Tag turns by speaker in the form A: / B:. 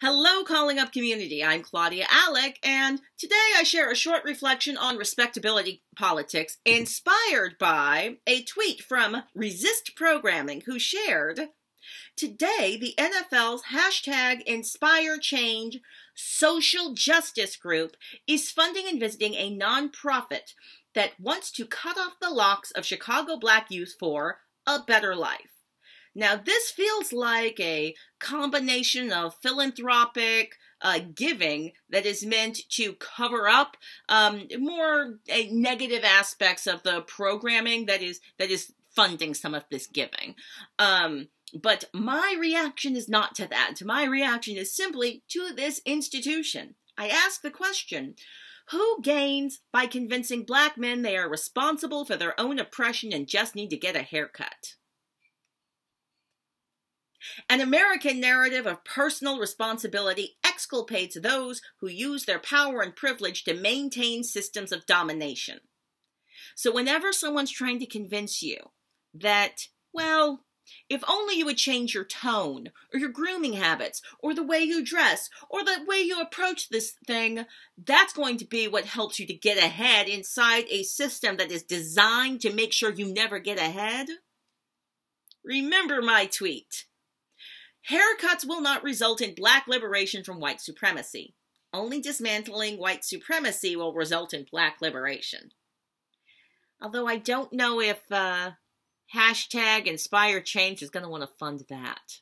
A: Hello, Calling Up community. I'm Claudia Alick, and today I share a short reflection on respectability politics inspired by a tweet from Resist Programming, who shared Today, the NFL's hashtag Inspire Change social justice group is funding and visiting a nonprofit that wants to cut off the locks of Chicago black youth for a better life. Now, this feels like a combination of philanthropic uh, giving that is meant to cover up um, more uh, negative aspects of the programming that is that is funding some of this giving. Um, but my reaction is not to that. My reaction is simply to this institution. I ask the question who gains by convincing black men they are responsible for their own oppression and just need to get a haircut? An American narrative of personal responsibility exculpates those who use their power and privilege to maintain systems of domination. So, whenever someone's trying to convince you that, well, if only you would change your tone, or your grooming habits, or the way you dress, or the way you approach this thing, that's going to be what helps you to get ahead inside a system that is designed to make sure you never get ahead. Remember my tweet. Haircuts will not result in black liberation from white supremacy. Only dismantling white supremacy will result in black liberation. Although I don't know if uh, hashtag inspire change is going to want to fund that.